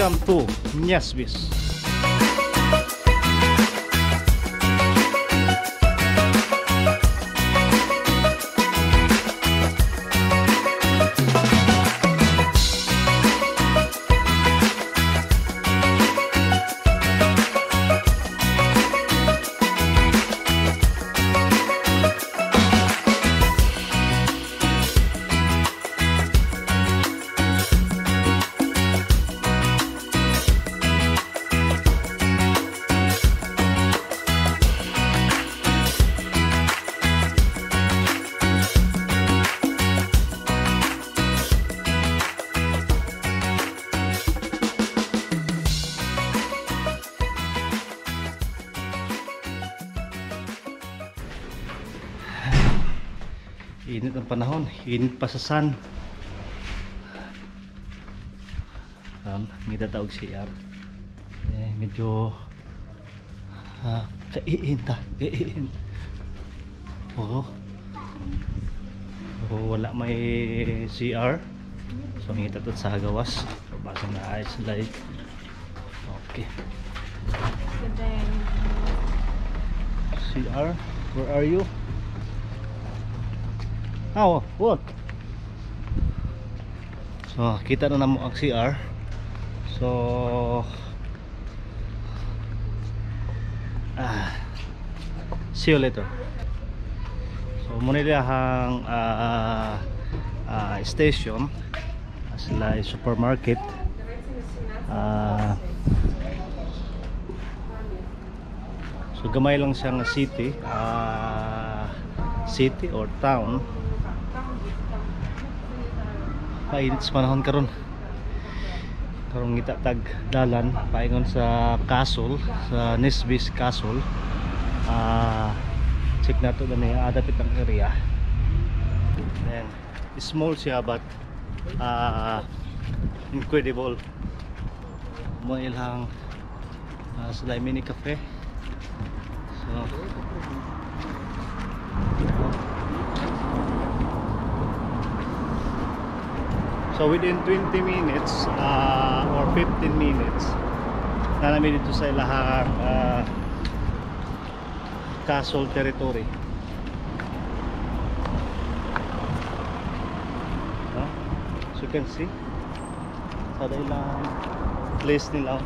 Welcome to Nyasbis. Init ang panahon, init pa sa sun. Um, may tatawag siya. Eh, medyo ah, kaiin ta, kaiin. Oo. Oo, wala may CR. So, may tatot sa gawas. Basta na ayos light. Okay. CR, where are you? Oh, what? So, kita na namo ang CR. So, ah, see you later. So, muna ang ah, ah, station sila ay supermarket. Ah, so, gamay lang siyang city. Ah, city or town painit sa panahon karon. Karong gitatag dalan paingon sa castle sa Nisbis Castle ah check na to na adapit ang area. Then small siya but ah incredible. Mo ilang uh, sila mini cafe. So So within 20 minutes uh, or 15 minutes na namin dito sa ilahang uh, castle territory. No? As you can see sa ilang place nila.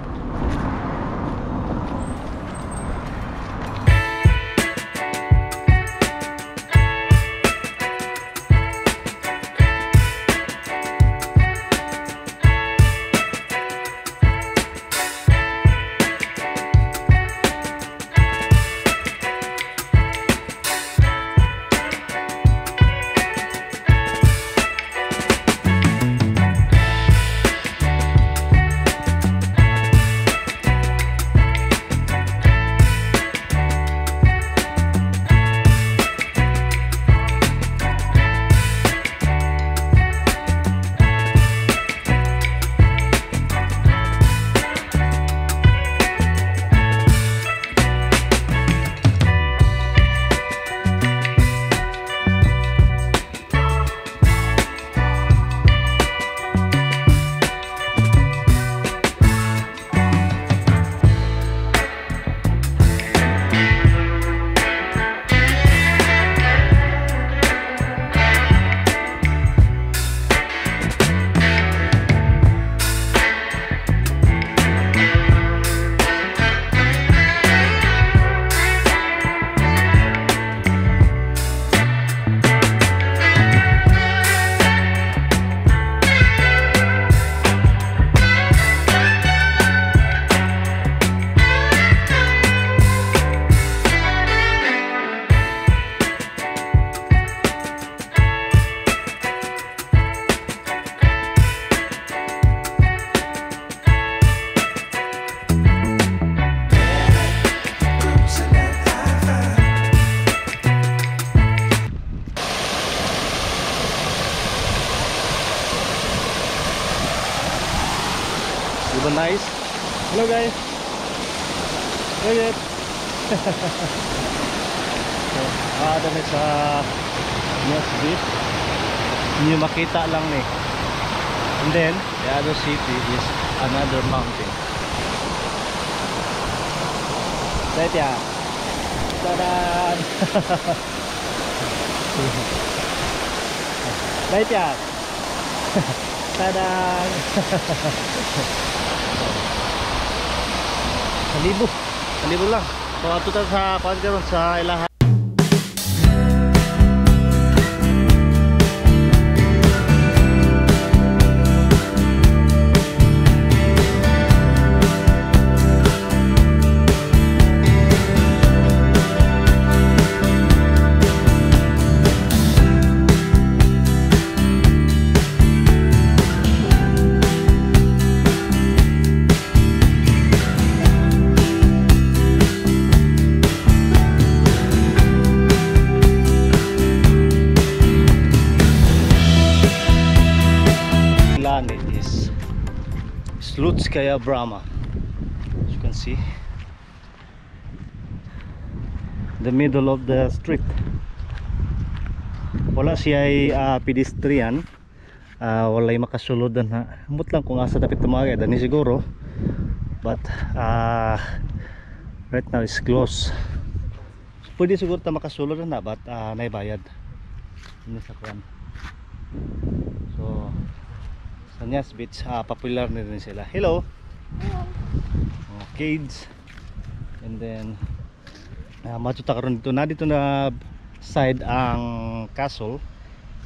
Nice? Hello guys. Good. so, ah, dami sa Beach. Hindi makita lang ni. And then, the other city is another mountain. Right yeah. Tadan! right yeah. Tadan! Kalibo. Kalibo lang. So ato ta sa kuan karon sa ilaha. Slutskaya Brahma. As you can see, the middle of the street. Wala siya ay ah, pedestrian. Ah, walay makasulod na. Amot lang kung asa dapat tumagay dani siguro. But ah, right now is closed. Pwede siguro ta makasulod na but ah, naibayad. Ini sa kuan. So, sa Nyas Beach, ah, popular na rin sila. Hello! Oh, kids. And then, uh, matuta karon dito na dito na side ang castle.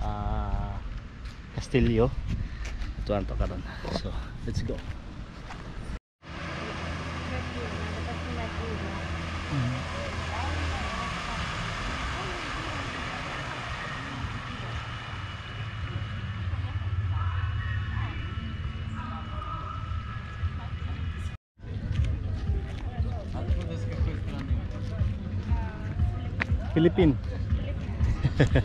ah Castillo. Ito ang to karon. So, let's go. Philippine.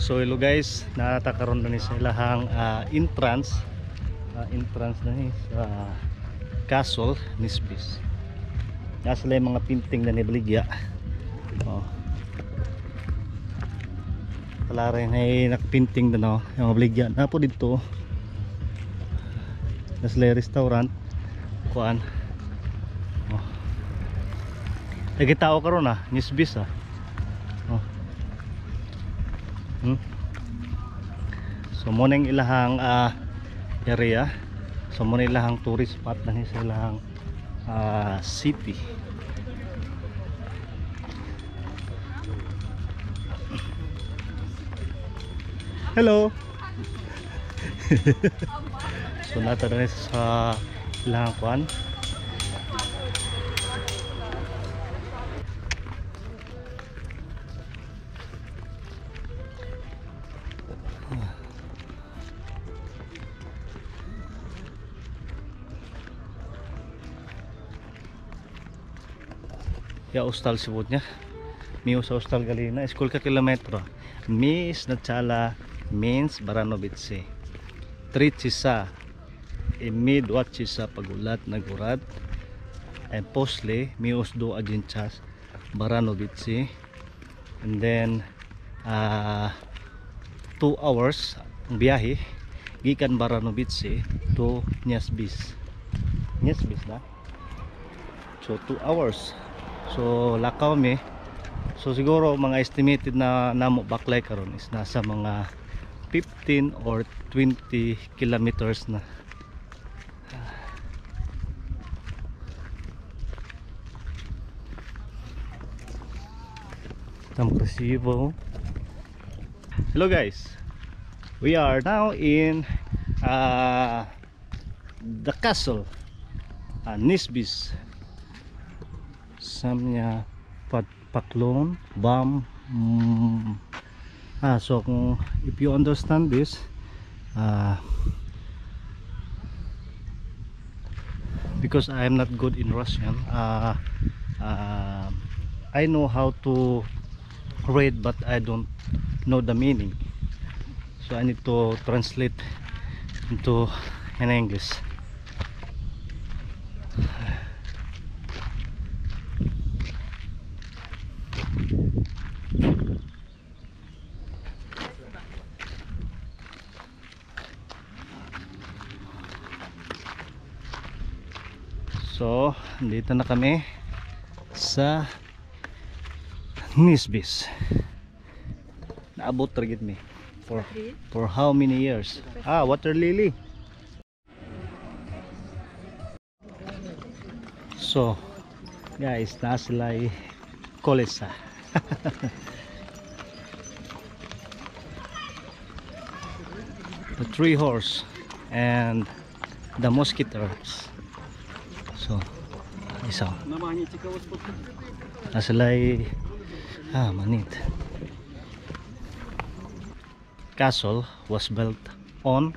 so hello guys, natakaroon na ni sa ilahang ah, entrance. Ah, entrance na ni sa castle Nisbis. Nasa lang mga pinting na nibaligya. Oh. Wala rin ay nakapinting na no, yung mga baligya. Na dito. Nasa restaurant. Kuan. Oh. Lagi tao karon ah, nisbis ah. Oh. Hmm. So mo nang ilahang ah, area. So mo nang ilahang tourist spot na sa ilahang ah, city. Hello. so nata na sa ilahang या उसताल सिबुत niya मी उस उसताल गली ना स्कूल का किलोमीटर मी इस नचाला means Baranovitsi Tritsisa imid wat sisa pagulat nagurat and e, posle mios do aginchas Baranovitsi and then uh, two hours ang biyahe gikan Baranovitsi to Nyasbis. Nyasbis na? So two hours. So lakaw mi. So siguro mga estimated na namo baklay karon is nasa mga 15 or 20 kilometers na. Tam krasibo. Hello guys. We are now in uh, the castle uh, Nisbis Samnya Pat Paklon Bam mm, ah, so kung if you understand this uh, because I am not good in Russian uh, uh, I know how to read but I don't know the meaning. So I need to translate into in English So, dito na kami sa Nisbis. Naabot target me. For, for how many years? Ah, water lily. So, guys, nasa sila kolesa. the three horse and the mosquitoes. So, isaw. Nasalay ah, manit. Castle was built on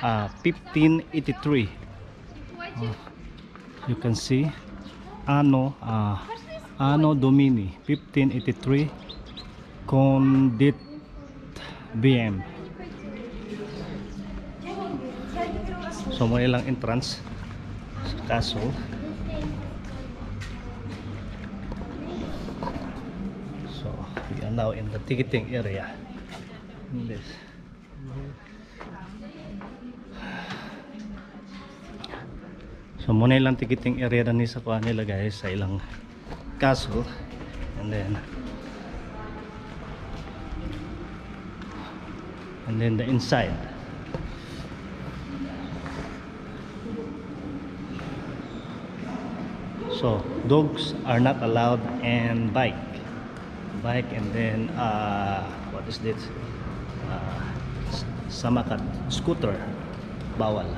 uh, 1583. Oh, you can see Ano uh, Ano Domini 1583 Condit BM. So may ilang entrance castle. So we are now in the ticketing area. In this. So muna ilang ticketing area na ni sa kuha nila guys sa ilang castle and then and then the inside so dogs are not allowed and bike. Bike and then uh, what is this? Uh, samakat scooter. Bawal